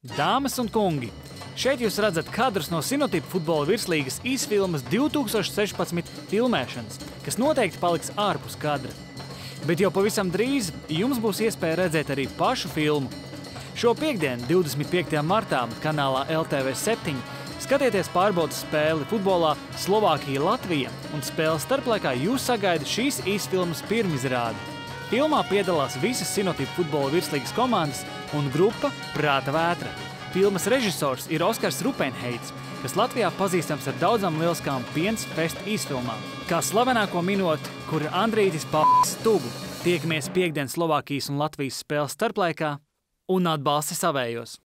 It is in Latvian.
Dāmas un kungi, šeit jūs redzat kadrus no Sinotipa futbola virslīgas īsfilmas 2016 filmēšanas, kas noteikti paliks ārpus kadra. Bet jau pavisam drīz jums būs iespēja redzēt arī pašu filmu. Šo piekdienu, 25. martā, kanālā LTV 7, skatieties pārbaudas spēli futbolā Slovākija-Latvija un spēles starplaikā jūs sagaida šīs īsfilmas pirmizrādi. Filmā piedalās visas Sinotipa futbola virslīgas komandas un grupa Prāta vētra. Filmas režisors ir Oskars Rupenheits, kas Latvijā pazīstams ar daudzām lieliskām piens fest īsfilmām. Kā slavenāko minot, kur Andrītis Pauls Stugu. Tiekamies piekdien Slovākijas un Latvijas spēles starplaikā un atbalsti savējos!